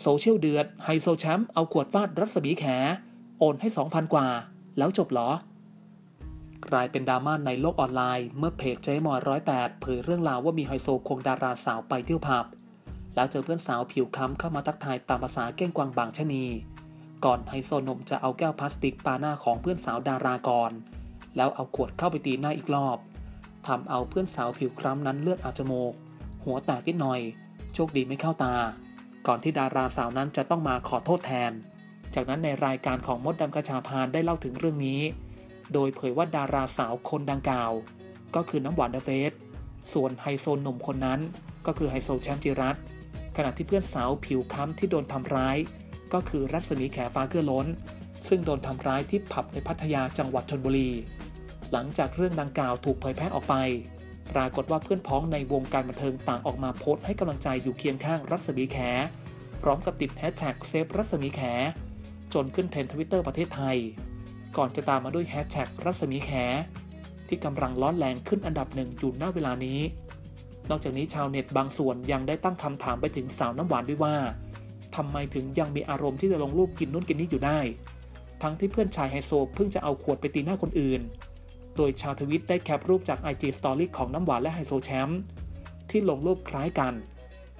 โซเชียลเดือดไฮโซแชมป์เอาขวดฟาดรัศมีแข โอนให้ 2,000 กว่า แล้วจบหรอ กลายเป็นดราม่าในโลกออนไลน์ เมื่อเพจเจมอยร้อยแปดเผยเรื่องราวว่ามีไฮโซควงดาราสาวไปเที่ยวผับ แล้วเจอเพื่อนสาวผิวคล้ำเข้ามาทักทายตามภาษาเก้งกวางบางชะนี ก่อนไฮโซหนมจะเอาแก้วพลาสติกปาหน้าของเพื่อนสาวดาราก่อน แล้วเอาขวดเข้าไปตีหน้าอีกรอบทำเอาเพื่อนสาวผิวคล้ำนั้นเลือดอาบจมูก หัวแตกนิดหน่อย โชคดีไม่เข้าตา ก่อนที่ดาราสาวนั้นจะต้องมาขอโทษแทน จากนั้นในรายการของมดดำกระชาพานได้เล่าถึงเรื่องนี้ โดยเผยว่าดาราสาวคนดังกล่าว ก็คือน้ำหวานเดอะเฟสส่วนไฮโซหนุ่มคนนั้น ก็คือไฮโซแชมป์จิรัตขณะที่เพื่อนสาวผิวค้ำที่โดนทำร้าย ก็คือรัศมีแขฟ้าเกื้อล้น ซึ่งโดนทำร้ายที่ผับในพัทยาจังหวัดชนบุรี หลังจากเรื่องดังกล่าวถูกเผยแพร่ออกไป ปรากฏว่าเพื่อนพ้องในวงการบันเทิงต่างออกมาโพสต์ให้กำลังใจอยู่เคียงข้างรัศมีแข พร้อมกับติดแฮชแท็ก save รัศมีแข จนขึ้นเทรนด์ทวิตเตอร์ประเทศไทย ก่อนจะตามมาด้วยแฮชแท็กรัศมีแข ที่กำลังร้อนแรงขึ้นอันดับหนึ่งอยู่ณเวลานี้ นอกจากนี้ชาวเน็ตบางส่วนยังได้ตั้งคำถามไปถึงสาวน้ำหวานด้วยว่าทำไมถึงยังมีอารมณ์ที่จะลงรูปกินนู่นกินนี่อยู่ได้ ทั้งที่เพื่อนชายไฮโซเพิ่งจะเอาขวดไปตีหน้าคนอื่น โดยชาวทวิตได้แคปรูปจาก IG Story ของน้ำหวานและไฮโซแชมป์ที่ลงรูปคล้ายกัน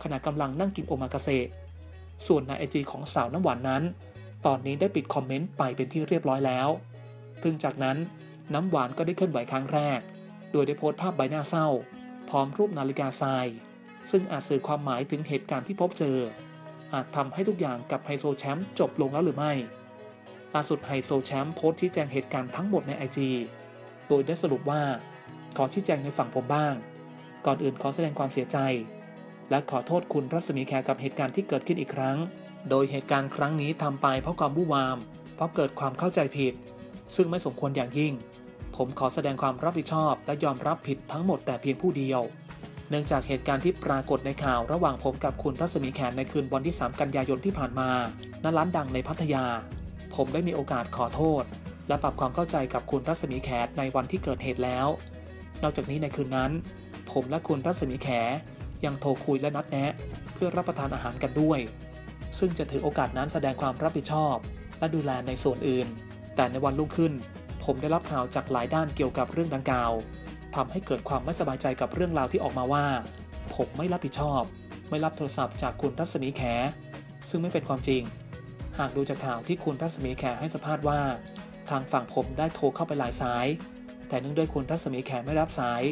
ขณะกำลังนั่งกินโอมากาเสะ ส่วนในไอจีของสาวน้ำหวานนั้น ตอนนี้ได้ปิดคอมเมนต์ไปเป็นที่เรียบร้อยแล้ว ซึ่งจากนั้นน้ำหวานก็ได้เคลื่อนไหวครั้งแรก โดยได้โพสต์ภาพใบหน้าเศร้า พร้อมรูปนาฬิกาทราย ซึ่งอาจสื่อความหมายถึงเหตุการณ์ที่พบเจอ อาจทำให้ทุกอย่างกับไฮโซแชมป์จบลงแล้วหรือไม่ล่าสุดไฮโซแชมป์โพสต์ชี้แจงเหตุการณ์ทั้งหมดใน IG โดยได้สรุปว่า ขอชี้แจงในฝั่งผมบ้าง ก่อนอื่นขอแสดงความเสียใจ และขอโทษคุณรัศมีแขกับเหตุการณ์ที่เกิดขึ้นอีกครั้ง โดยเหตุการณ์ครั้งนี้ทำไปเพราะความบู้วาม เพราะเกิดความเข้าใจผิด ซึ่งไม่สมควรอย่างยิ่ง ผมขอแสดงความรับผิดชอบ และยอมรับผิดทั้งหมดแต่เพียงผู้เดียว เนื่องจากเหตุการณ์ที่ปรากฏในข่าวระหว่างผมกับคุณรัศมีแขในคืนวันที่ 3 กันยายนที่ผ่านมาณร้านดังในพัทยา ผมได้มีโอกาสขอโทษ และปรับความเข้าใจกับคุณรัศมีแขในวันที่เกิดเหตุแล้ว นอกจากนี้ในคืนนั้น ผมและคุณรัศมีแข ยังโทรคุยและนัดแนะ เพื่อรับประทานอาหารกันด้วย ซึ่งจะถือโอกาสนั้นแสดงความรับผิดชอบ และดูแลในส่วนอื่น แต่ในวันรุ่งขึ้น ผมได้รับข่าวจากหลายด้านเกี่ยวกับเรื่องดังกล่าวทำให้เกิดความไม่สบายใจกับเรื่องราวที่ออกมาว่า ผมไม่รับผิดชอบ ไม่รับโทรศัพท์จากคุณรัศมีแข ซึ่งไม่เป็นความจริง หากดูจากข่าวที่คุณรัศมีแขให้สัมภาษณ์ว่า ทางฝั่งผมได้โทรเข้าไปหลายสาย แต่เนื่องด้วยคุณรัศมีแขไม่รับสาย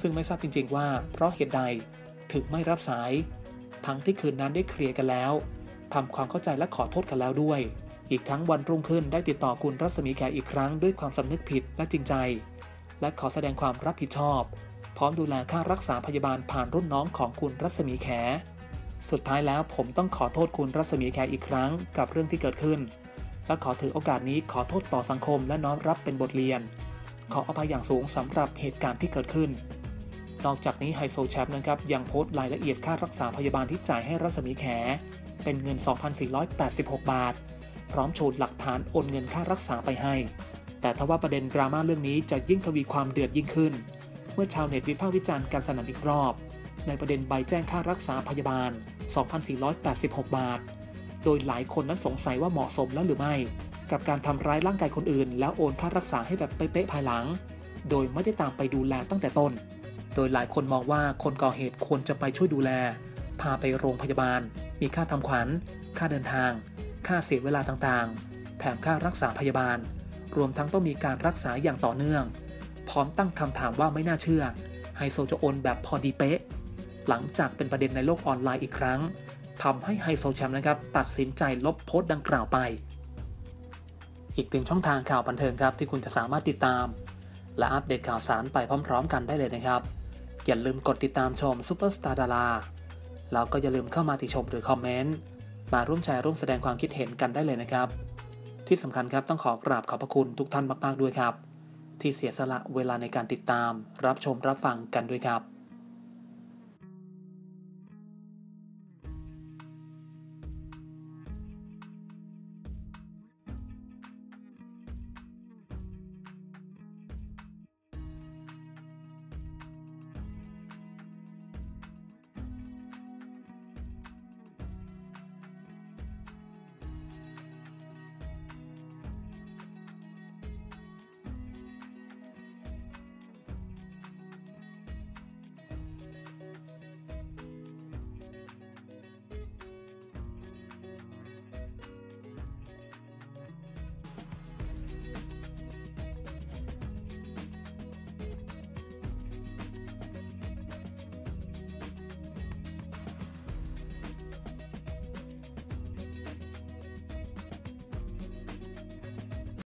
ซึ่งไม่ทราบจริง ๆ ว่าเพราะเหตุใด ถึงไม่รับสาย ทั้งที่คืนนั้นได้เคลียร์กันแล้วทำความเข้าใจและขอโทษกันแล้วด้วย อีกทั้งวันรุ่งขึ้นได้ติดต่อคุณรัศมีแขอีกครั้งด้วยความสำนึกผิดและจริงใจ และขอแสดงความรับผิดชอบ พร้อมดูแลค่ารักษาพยาบาลผ่านรุ่นน้องของคุณรัศมีแข สุดท้ายแล้วผมต้องขอโทษคุณรัศมีแขอีกครั้งกับเรื่องที่เกิดขึ้น และขอถือโอกาสนี้ขอโทษต่อสังคมและน้อมรับเป็นบทเรียน ขออภัยอย่างสูงสำหรับเหตุการณ์ที่เกิดขึ้น นอกจากนี้ไฮโซแชมป์นะครับยังโพสต์รายละเอียดค่ารักษาพยาบาลที่จ่ายให้รัศมีแข เป็นเงิน 2,486 บาท พร้อมโชว์หลักฐานโอนเงินค่ารักษาไปให้ แต่ทว่าประเด็นดราม่าเรื่องนี้จะยิ่งทวีความเดือดยิ่งขึ้น เมื่อชาวเน็ตวิพากษ์วิจารณ์การสนันอีกรอบ ในประเด็นใบแจ้งค่ารักษาพยาบาล 2,486 บาท โดยหลายคนนั้นสงสัยว่าเหมาะสมแล้วหรือไม่ กับการทำร้ายร่างกายคนอื่น แล้วโอนค่ารักษาให้แบบเป๊ะๆภายหลัง โดยไม่ได้ตามไปดูแลตั้งแต่ต้น โดยหลายคนมองว่าคนก่อเหตุควรจะไปช่วยดูแล พาไปโรงพยาบาล มีค่าทำขวัญ ค่าเดินทาง ค่าเสียเวลาต่างๆ แถมค่ารักษาพยาบาล รวมทั้งต้องมีการรักษาอย่างต่อเนื่อง พร้อมตั้งคำถามว่าไม่น่าเชื่อไฮโซจะโอนแบบพอดีเป๊ะ หลังจากเป็นประเด็นในโลกออนไลน์อีกครั้งทำให้ไฮโซแชมป์นะครับตัดสินใจลบโพสต์ดังกล่าวไป อีกหนึ่งช่องทางข่าวบันเทิงครับที่คุณจะสามารถติดตาม และอัปเดตข่าวสารไปพร้อม ๆ กันได้เลยนะครับ อย่าลืมกดติดตามชมซูเปอร์สตาร์ดาราแล้วก็อย่าลืมเข้ามาติชมหรือคอมเมนต์มาร่วมแชร์ร่วมแสดงความคิดเห็นกันได้เลยนะครับ ที่สำคัญครับต้องขอกราบขอบพระคุณทุกท่านมาก ๆ ด้วยครับ ที่เสียสละเวลาในการติดตาม รับชมรับฟังกันด้วยครับ